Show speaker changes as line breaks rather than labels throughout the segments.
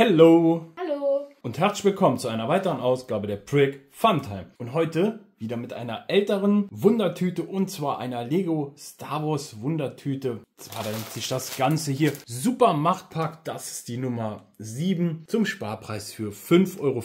Hello
Hallo.
und herzlich willkommen zu einer weiteren Ausgabe der Prick Funtime. Und heute wieder mit einer älteren Wundertüte und zwar einer Lego Star Wars Wundertüte. Zwar nennt sich das Ganze hier Super Machtpack. Das ist die Nummer 7 zum Sparpreis für 5,50 Euro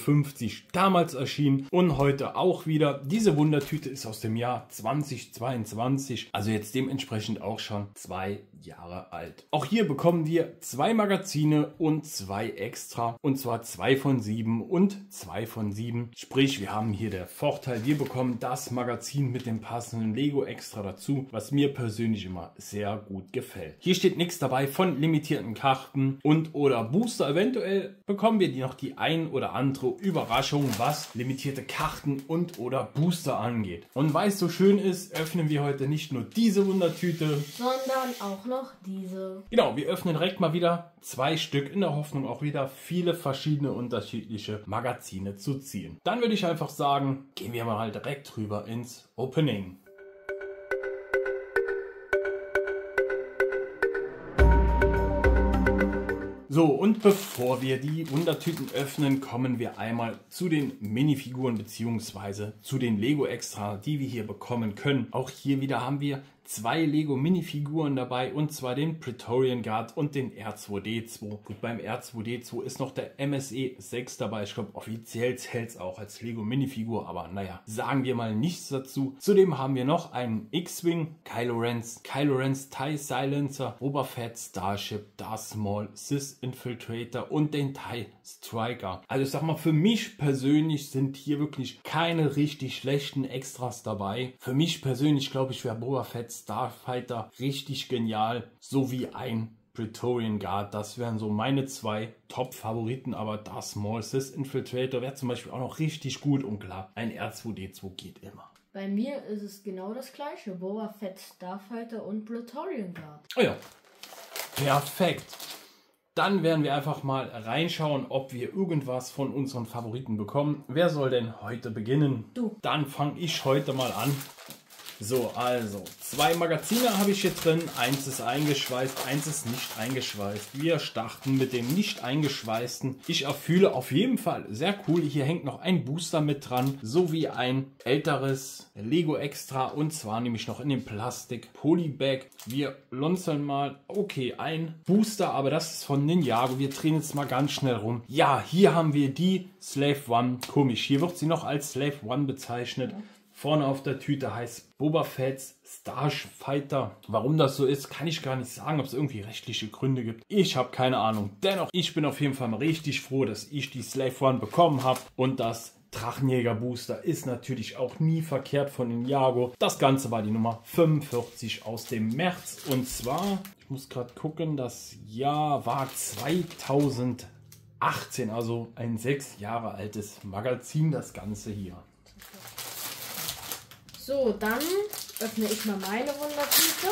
damals erschienen und heute auch wieder. Diese Wundertüte ist aus dem Jahr 2022, also jetzt dementsprechend auch schon zwei Jahre alt. Auch hier bekommen wir zwei Magazine und zwei extra und zwar zwei von sieben und zwei von sieben. Sprich, wir haben hier der Vorteil, wir bekommen das Magazin mit dem passenden Lego extra dazu, was mir persönlich immer sehr gut gefällt. Hier steht nichts dabei von limitierten Karten und oder Booster. Eventuell bekommen wir noch die ein oder andere Überraschung, was limitierte Karten und oder Booster angeht. Und weil es so schön ist, öffnen wir heute nicht nur diese Wundertüte,
Sondern auch noch diese.
Genau, wir öffnen direkt mal wieder zwei Stück in der Hoffnung auch wieder viele verschiedene unterschiedliche Magazine zu ziehen. Dann würde ich einfach sagen, gehen wir mal direkt rüber ins Opening. So, und bevor wir die Wundertüten öffnen, kommen wir einmal zu den Minifiguren bzw. zu den Lego Extra, die wir hier bekommen können. Auch hier wieder haben wir zwei Lego Minifiguren dabei und zwar den Praetorian Guard und den R2D2. Gut, beim R2D2 ist noch der MSE 6 dabei. Ich glaube, offiziell zählt es auch als Lego Minifigur, aber naja, sagen wir mal nichts dazu. Zudem haben wir noch einen X-Wing, Kylo Ren's, Kylo Ren's TIE Silencer, Boba Fett, Starship, Darth Maul, Sith Infiltrator und den TIE Striker. Also ich sag mal, für mich persönlich sind hier wirklich keine richtig schlechten Extras dabei. Für mich persönlich glaube ich, wäre Boba Fett Starfighter richtig genial, sowie ein Praetorian Guard. Das wären so meine zwei Top-Favoriten, aber das Sith Infiltrator wäre zum Beispiel auch noch richtig gut und klar, ein R2D2 geht immer.
Bei mir ist es genau das gleiche. Boba Fett, Starfighter und Praetorian Guard.
Oh ja, perfekt. Dann werden wir einfach mal reinschauen, ob wir irgendwas von unseren Favoriten bekommen. Wer soll denn heute beginnen?
Du.
Dann fange ich heute mal an. So, also, zwei Magazine habe ich hier drin. Eins ist eingeschweißt, eins ist nicht eingeschweißt. Wir starten mit dem nicht eingeschweißten. Ich erfühle auf jeden Fall sehr cool. Hier hängt noch ein Booster mit dran, sowie ein älteres Lego Extra und zwar nämlich noch in dem Plastik Polybag. Wir lonzeln mal. Okay, ein Booster, aber das ist von Ninjago. Wir drehen jetzt mal ganz schnell rum. Ja, hier haben wir die Slave One. Komisch, hier wird sie noch als Slave One bezeichnet. Vorne auf der Tüte heißt Boba Fett's Starfighter. Warum das so ist, kann ich gar nicht sagen, ob es irgendwie rechtliche Gründe gibt. Ich habe keine Ahnung. Dennoch, ich bin auf jeden Fall mal richtig froh, dass ich die Slave One bekommen habe und das Drachenjäger Booster ist natürlich auch nie verkehrt von Ninjago. Das Ganze war die Nummer 45 aus dem März und zwar, ich muss gerade gucken, das Jahr war 2018, also ein sechs Jahre altes Magazin, das Ganze hier.
So, dann öffne ich mal meine Wundertüte.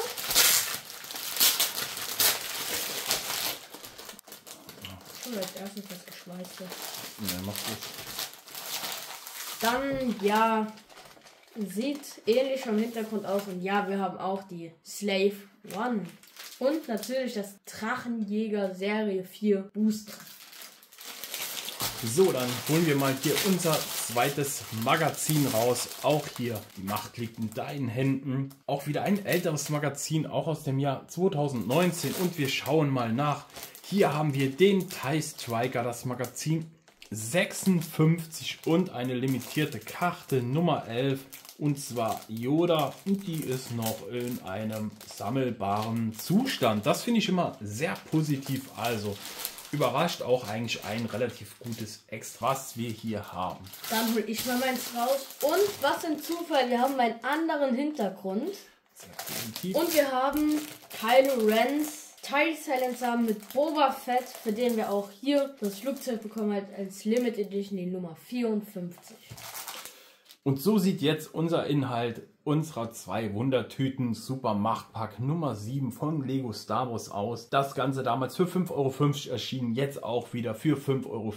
Oh, als erstes das Geschweißte.
Ja, mach das.
Dann, ja, sieht ähnlich vom Hintergrund aus. Und ja, wir haben auch die Slave One. Und natürlich das Drachenjäger Serie 4 Booster.
So, dann holen wir mal hier unser zweites Magazin raus. Auch hier, die Macht liegt in deinen Händen. Auch wieder ein älteres Magazin, auch aus dem Jahr 2019. Und wir schauen mal nach. Hier haben wir den TIE Striker, das Magazin 56 und eine limitierte Karte Nummer 11. Und zwar Yoda und die ist noch in einem sammelbaren Zustand. Das finde ich immer sehr positiv. Also überrascht auch eigentlich ein relativ gutes Extra, was wir hier haben.
Dann hole ich mal meins raus. Und was ein Zufall, wir haben einen anderen Hintergrund.
Sehr.
Und wir haben Kylo Ren's TIE Silencer mit Boba Fett, für den wir auch hier das Flugzeug bekommen halt als Limit Edition, die Nummer 54.
Und so sieht jetzt unser Inhalt unserer zwei Wundertüten Super Machtpack Nummer 7 von Lego Star Wars aus. Das Ganze damals für 5,50 Euro erschienen, jetzt auch wieder für 5,50 Euro.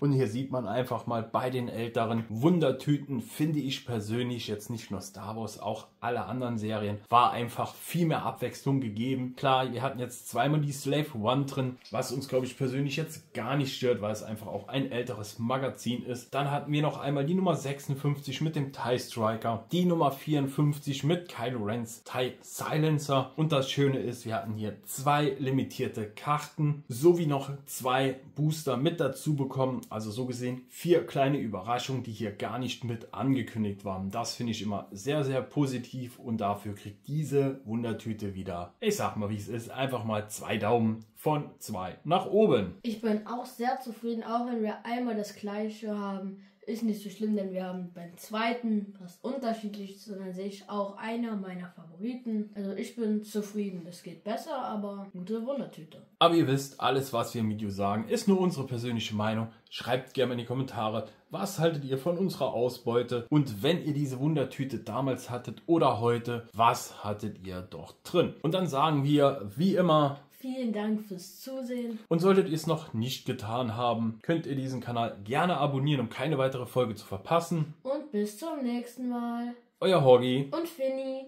Und hier sieht man einfach mal bei den älteren Wundertüten, finde ich persönlich jetzt nicht nur Star Wars, auch alle anderen Serien war einfach viel mehr Abwechslung gegeben. Klar, wir hatten jetzt zweimal die Slave One drin, was uns, glaube ich, persönlich jetzt gar nicht stört, weil es einfach auch ein älteres Magazin ist. Dann hatten wir noch einmal die Nummer 56 mit dem TIE Striker, die Nummer 54 mit Kylo Ren's TIE Silencer. Und das Schöne ist, wir hatten hier zwei limitierte Karten sowie noch zwei Booster mit dazu bekommen. Also so gesehen vier kleine Überraschungen, die hier gar nicht mit angekündigt waren. Das finde ich immer sehr, sehr positiv und dafür kriegt diese Wundertüte wieder, ich sag mal wie es ist, einfach mal zwei Daumen von zwei nach oben.
Ich bin auch sehr zufrieden, auch wenn wir einmal das gleiche haben. Ist nicht so schlimm, denn wir haben beim zweiten was unterschiedliches, sondern sehe ich auch einer meiner Favoriten. Also ich bin zufrieden. Es geht besser, aber gute Wundertüte.
Aber ihr wisst, alles was wir im Video sagen, ist nur unsere persönliche Meinung. Schreibt gerne in die Kommentare, was haltet ihr von unserer Ausbeute? Und wenn ihr diese Wundertüte damals hattet oder heute, was hattet ihr dort drin? Und dann sagen wir, wie immer,
Vielen Dank fürs Zusehen.
Und solltet ihr es noch nicht getan haben, könnt ihr diesen Kanal gerne abonnieren, um keine weitere Folge zu verpassen.
Und bis zum nächsten Mal.
Euer Horgi.
Und Finny.